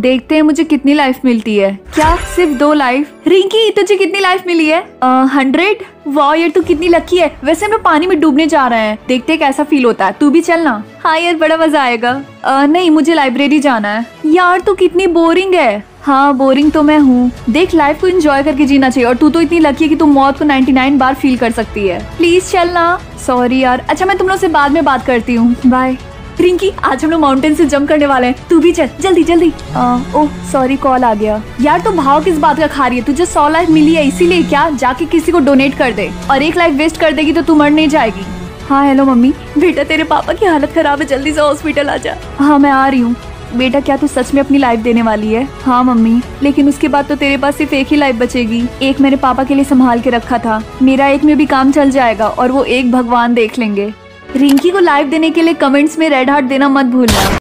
देखते हैं मुझे कितनी लाइफ मिलती है। क्या सिर्फ़ दो लाइफ रिंकी तुझे कितनी लाइफ मिली है? हंड्रेड वाह यार तू कितनी लकी है। वैसे हम पानी में डूबने जा रहे हैं। देखते हैं कैसा फील होता है। तू भी चलना। हाँ यार बड़ा मज़ा आएगा। आ, नहीं मुझे लाइब्रेरी जाना है। यार तू कितनी बोरिंग है। हाँ बोरिंग तो मैं हूँ। देख लाइफ को एंजॉय करके जीना चाहिए। और तू तो इतनी लकी है कि तू मौत को 99 बार फील कर सकती है। प्लीज़ चलना। सॉरी यार। अच्छा मैं तुम लोग से बाद में बात करती हूँ। बाय रिंकी आज हम लोग माउंटेन से जंप करने वाले हैं। तू भी चल, जल्दी जल्दी। ओह सॉरी कॉल आ गया। यार, तू भाव किस बात का खा रही है? तुझे सौ लाइफ मिली है, इसीलिए क्या? जाके किसी को डोनेट कर दे। और एक लाइफ वेस्ट कर देगी तो तू मर नहीं जाएगी। हाँ हेलो मम्मी। बेटा, तेरे पापा की हालत खराब है, जल्दी से हॉस्पिटल आ जा। हाँ मैं आ रही हूँ। बेटा, क्या तू सच में अपनी लाइफ देने वाली है? हाँ मम्मी। लेकिन उसके बाद तो तेरे पास सिर्फ़ एक ही लाइफ बचेगी। एक मैंने पापा के लिए संभाल के रखा था। मेरा एक में भी काम चल जाएगा और वो एक भगवान देख लेंगे। रिंकी को लाइव देने के लिए कमेंट्स में रेड हार्ट देना मत भूलना।